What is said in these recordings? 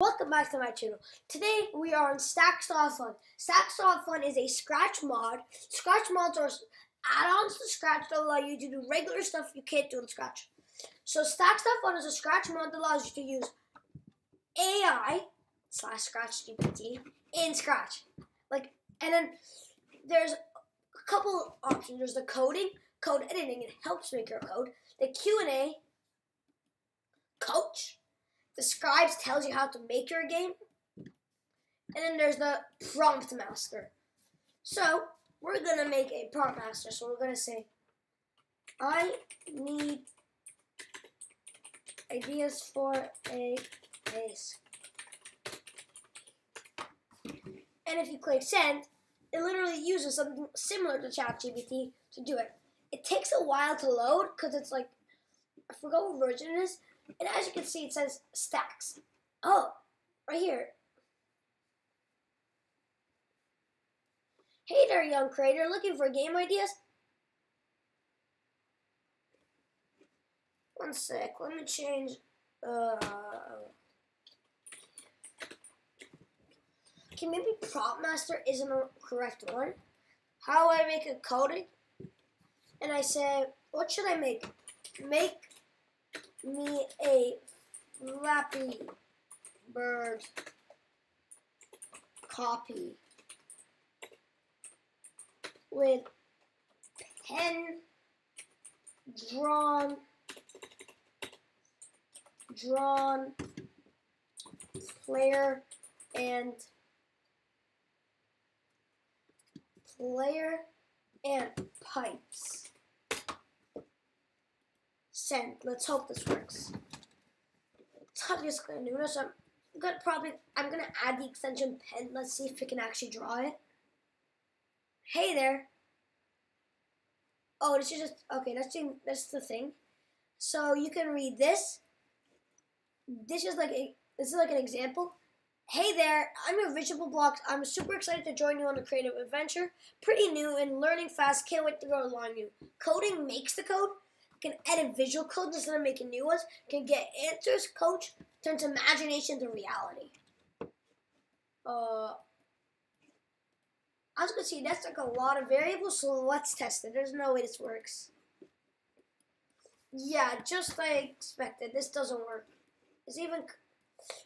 Welcome back to my channel. Today we are on Stax.fun. Stacks Off Fun is a Scratch mod. Scratch mods are add-ons to Scratch that allow you to do regular stuff you can't do in Scratch. So Stax.fun is a Scratch mod that allows you to use AI slash Scratch GPT in Scratch. Like, and then there's a couple options. There's the coding, code editing. It helps make your code. The Q and A, coach the scribes tells you how to make your game. And then there's the prompt master. So we're gonna make a prompt master. So we're gonna say, I need ideas for a case. And if you click send, it literally uses something similar to ChatGPT to do it. It takes a while to load because it's like, I forgot what version it is, and as you can see, it says Stax. Oh, right here. Hey there, young creator, looking for game ideas? One sec, let me change. Uh, okay, maybe prop master isn't the correct one. How do I make a coding? And I say, what should I make? Make me a Flappy Bird copy with pen drawn drawn player and player and pipes send. Let's hope this works. I'm gonna probably I'm gonna add the extension pen. Let's see if we can actually draw it. Hey there. Oh, this is just okay. That's the, that's the thing. So you can read this. This is like a this is like an example. Hey there, I'm your Visual Blocks. I'm super excited to join you on a creative adventure. Pretty new and learning fast. Can't wait to go along you. Coding makes the code can edit visual codes instead of making new ones, can get answers, coach, turns imagination to reality. Uh, as you can see, that's like a lot of variables, so let's test it. There's no way this works. Yeah, just like expected, this doesn't work. It's even,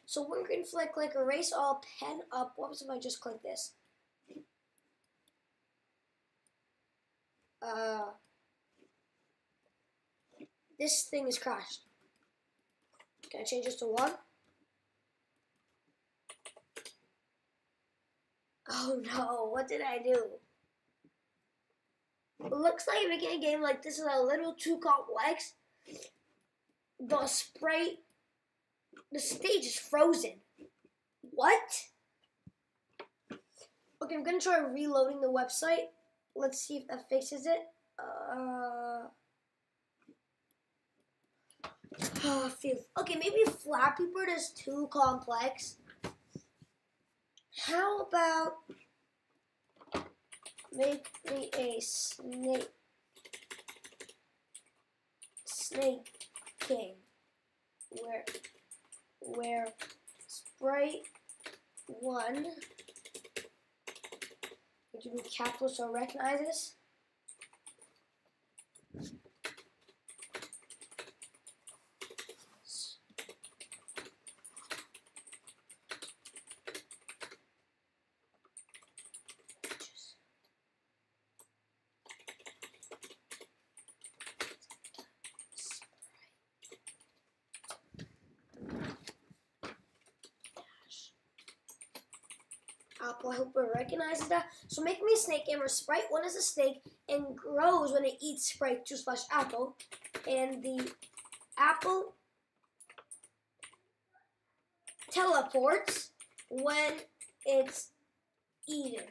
so one green flag, click erase all, pen up. What if I just click this? Uh, this thing is crashed. Can I change this to one? Oh no, what did I do? It looks like making a game like this is a little too complex. The sprite, the stage is frozen. What? Okay, I'm gonna try reloading the website. Let's see if that fixes it. Uh... Oh, Okay, maybe Flappy Bird is too complex. How about make me a snake snake game where where sprite one would you be capital so recognizes Apple. I hope it recognizes that. Me snake gamer. Sprite 1 is a snake and grows when it eats Sprite 2 slash Apple. And the apple teleports when it's eaten.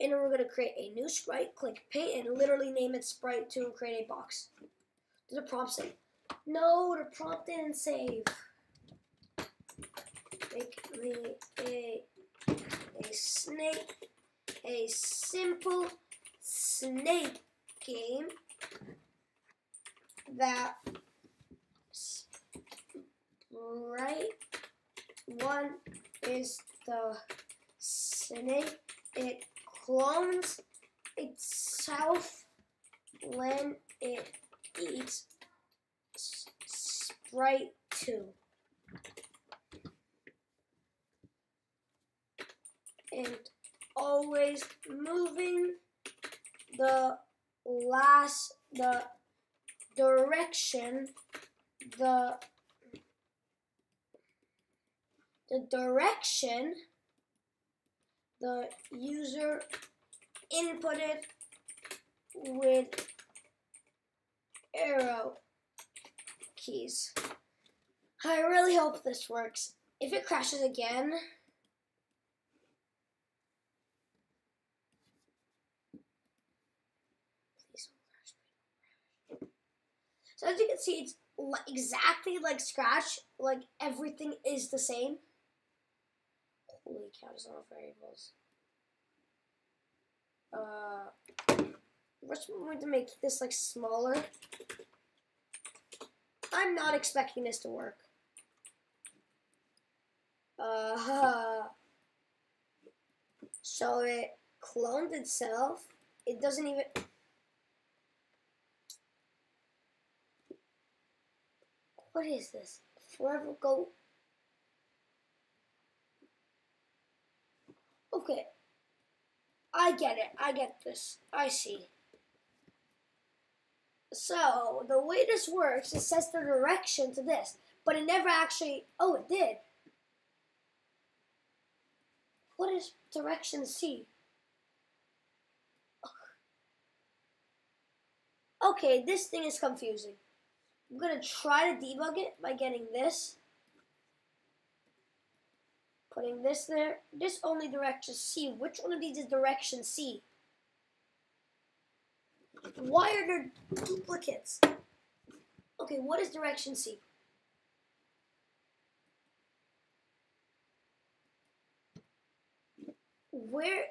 And then we're going to create a new sprite, click paint, and literally name it sprite 2 and create a box. Does the prompt say? No, the prompt didn't save make me a, a snake, a simple snake game that right one is the snake. It clones itself when it eats Sprite 2. And always moving the last, the direction, the the direction the user inputted with arrow keys. I really hope this works. If it crashes again, So as you can see, it's exactly like Scratch. Like everything is the same. Holy cow, there's a lot of variables. Uh, first I'm going to make this like smaller. I'm not expecting this to work. Uh, so it cloned itself. It doesn't even. What is this? Forever Go. Okay. I get it. I get this. I see. So, the way this works, it says the direction to this, but it never actually. Oh, it did. What is direction C? Okay, this thing is confusing. I'm going to try to debug it by getting this. Putting this there. This only direction C. Which one of these is direction C? Why are there duplicates? Okay, what is direction C? Where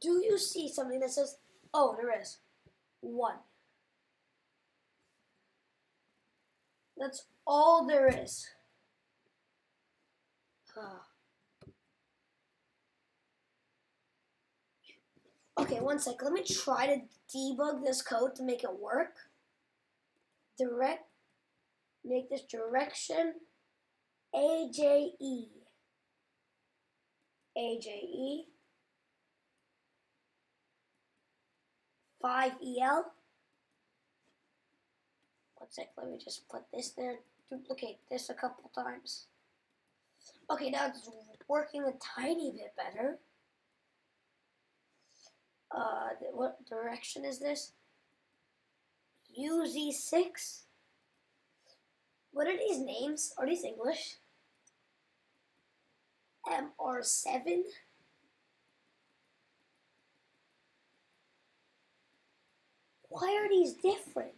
do you see something that says, oh, there is one? That's all there is. Ah. Okay, one sec. Let me try to debug this code to make it work. Direct, make this direction AJE. AJE. 5EL. Let me just put this there, duplicate this a couple times. Okay, now it's working a tiny bit better. Uh, what direction is this? UZ6? What are these names? Are these English? MR7? Why are these different?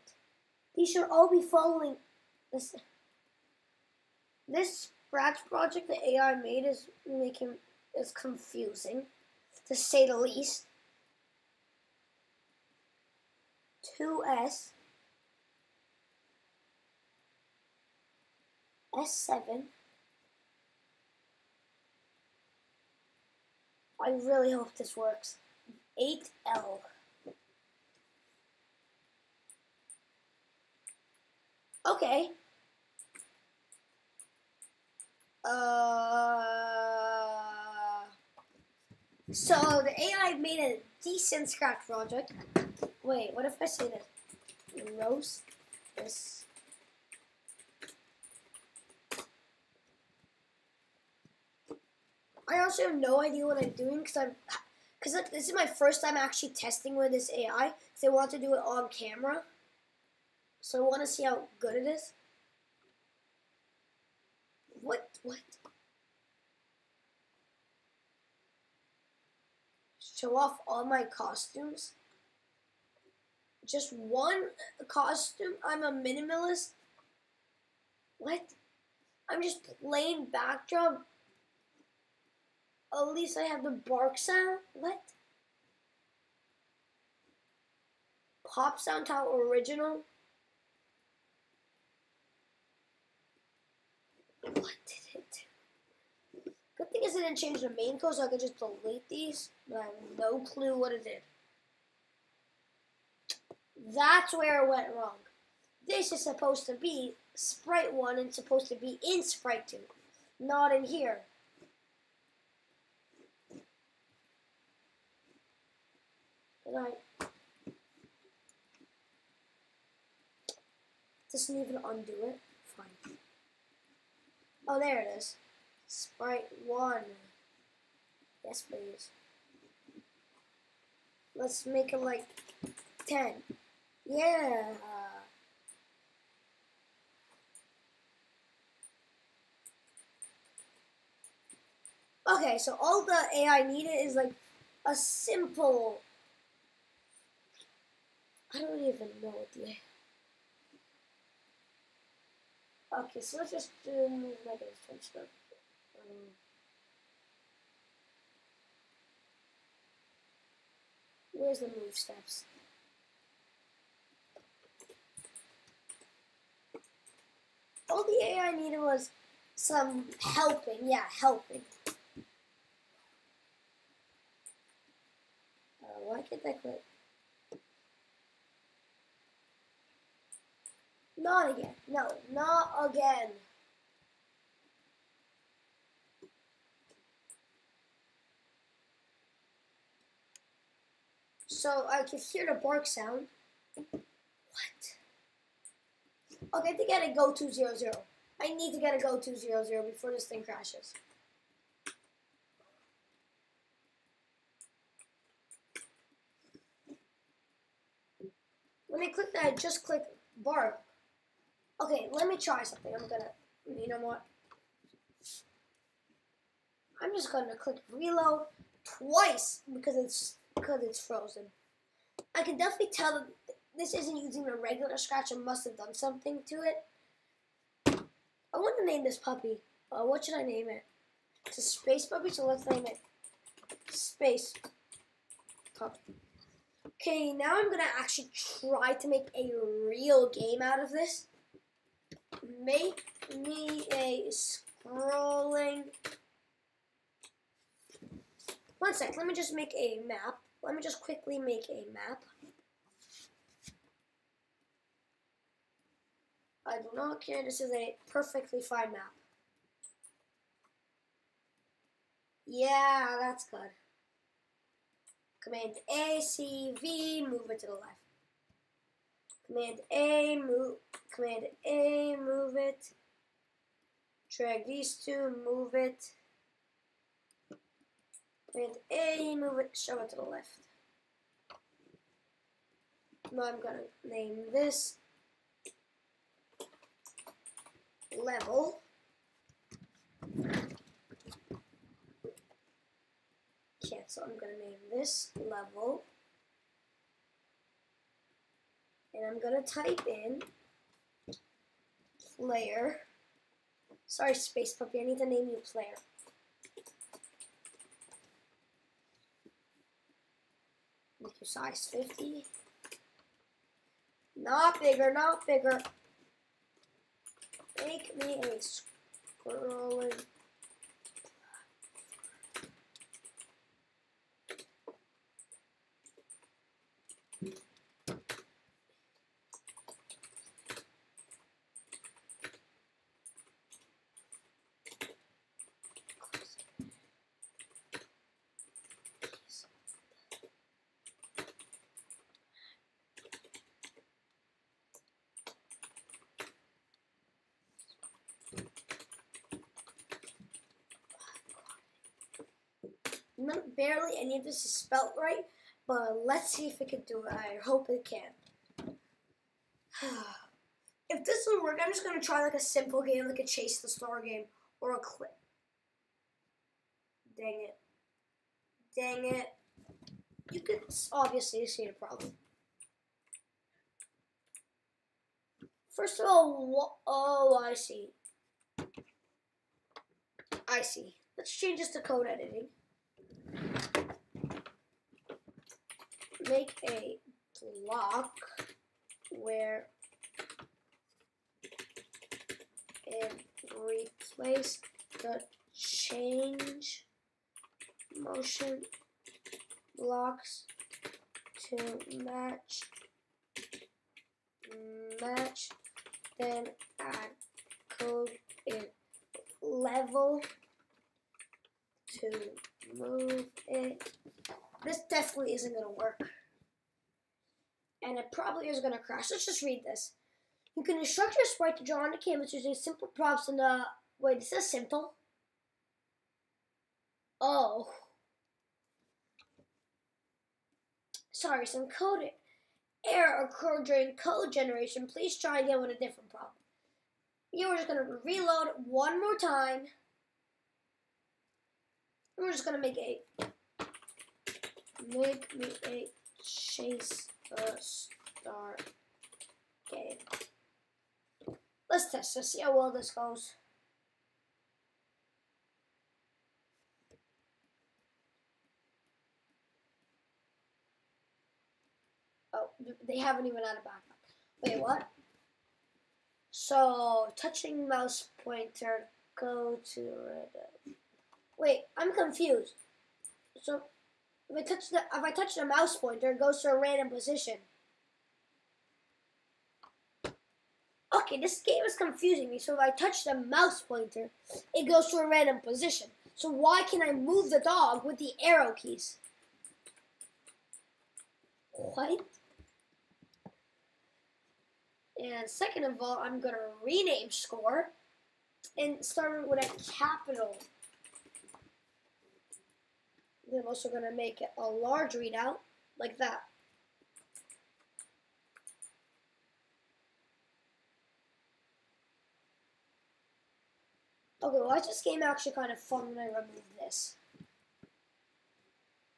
These should all be following this. This Scratch project the AI made is making is confusing, to say the least. 2S S7 I really hope this works. 8L Okay. Uh, so the AI made a decent scratch project. Wait, what if I say this? Roast this. I also have no idea what I'm doing because I'm because this is my first time actually testing with this AI. I want to do it on camera. So I want to see how good it is. What? What? Show off all my costumes? Just one costume? I'm a minimalist? What? I'm just plain backdrop? At least I have the bark sound? What? Pop sound how original? What did it do? It didn't change the main code, so I could just delete these, but I have no clue what it did. That's where it went wrong. This is supposed to be Sprite 1 and supposed to be in Sprite 2, not in here. And I doesn't even undo it. Fine. Oh, there it is. Sprite 1. Yes, please. Let's make it like 10. Yeah. Okay, so all the AI needed is like a simple. I don't even know what the. Okay, so let's just do negative 20 stuff. Where's the move steps? All the AI needed was some helping. Yeah, helping. Uh, why can't I click? Not again. No, not again. So I can hear the bark sound. What? Okay, to get a go to zero zero. I need to get a go to zero zero before this thing crashes. When I click that, I just click bark. Okay, let me try something. I'm gonna, you know what? I'm just gonna click reload twice because it's because it's frozen. I can definitely tell that this isn't using a regular scratch. It must have done something to it. I want to name this puppy. Uh, what should I name it? It's a space puppy, so let's name it Space Puppy. Okay, now I'm gonna actually try to make a real game out of this. Make me a scrolling. One sec, let me just make a map. Let me just quickly make a map. I do not care. This is a perfectly fine map. Yeah, that's good. Command A, C, V, move it to the left. Command A, move, Command A, move it. Drag these two, move it. Command A, move it, show it to the left. Now I'm gonna name this level. Okay, so I'm gonna name this level. And I'm gonna type in player. Sorry, Space Puppy, I need to name you player. Make your size 50. Not bigger, not bigger. Make me a scrolling Not barely any of this is spelt right, but let's see if it can do it. I hope it can. if this doesn't work, I'm just gonna try like a simple game, like a chase the star game or a clip. Dang it. Dang it. You can obviously see the problem. First of all, oh, I see. I see. Let's change this to code editing. Make a block where and replace the change motion blocks to match match then add code in level to move it. This definitely isn't going to work. And it probably is going to crash. Let's just read this. You can instruct your sprite to draw on the canvas using simple prompts in the... Uh, wait, it says simple? Oh. Sorry, some code error occurred during code generation. Please try again with a different problem. You're just going to reload one more time. We're just gonna make a make me a chase the star game. Let's test this, see how well this goes. Oh, they haven't even had a backup. Wait, what? So, touching mouse pointer, go to red. Wait, I'm confused. So if I touch the if I touch the mouse pointer, it goes to a random position. Okay, this game is confusing me. So if I touch the mouse pointer, it goes to a random position. So why can I move the dog with the arrow keys? What? And second of all, I'm to rename score and start with a capital I'm also going to make it a large readout, like that. Okay, well, this game actually kind of fun when I remove this.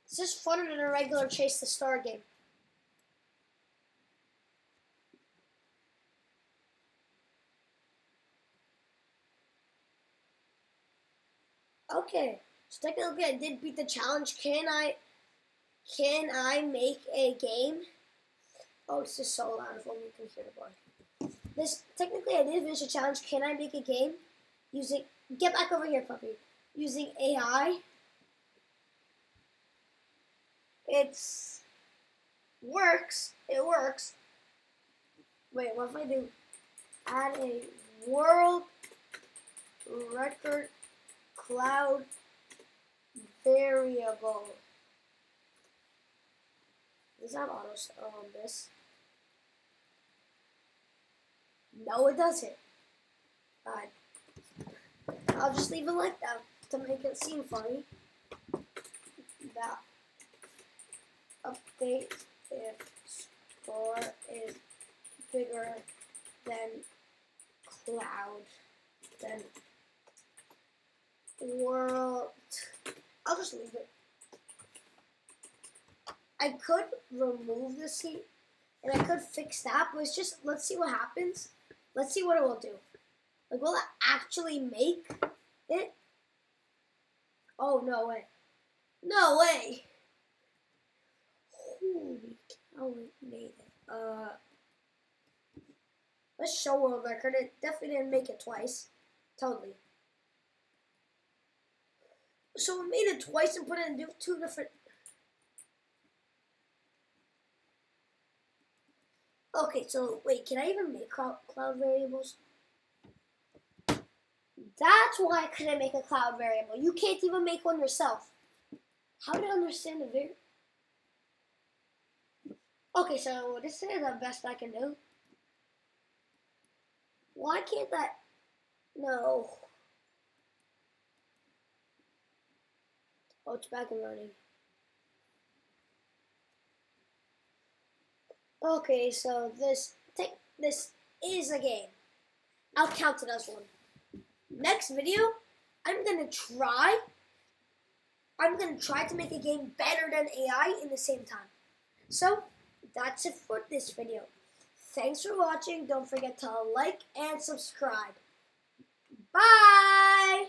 It's just funner than a regular Chase the Star game. Okay. So technically I did beat the challenge. Can I can I make a game? Oh, it's just so loud if only the board. This technically I did finish the challenge. Can I make a game using get back over here, puppy. Using AI. It's works. It works. Wait, what if I do add a world record cloud variable. Does that auto oh, on this? No, it doesn't. Alright. I'll just leave it like that to make it seem funny. That update if score is bigger than cloud, then world I'll just leave it. I could remove the seat and I could fix that, but it's just, let's see what happens. Let's see what it will do. Like, will it actually make it? Oh, no way. No way. Holy cow, it made it. Uh, let's show world record. It definitely didn't make it twice. Totally. So we made it twice and put it in two different. Okay, so wait, can I even make cloud, variables? That's why I couldn't make a cloud variable. You can't even make one yourself. How do I understand the variable? Okay, so this is the best I can do. Why can't that? No. Oh, it's back and running. Okay, so this take this is a game. I'll count it as one. Next video, I'm gonna try. I'm gonna try to make a game better than AI in the same time. So that's it for this video. Thanks for watching. Don't forget to like and subscribe. Bye.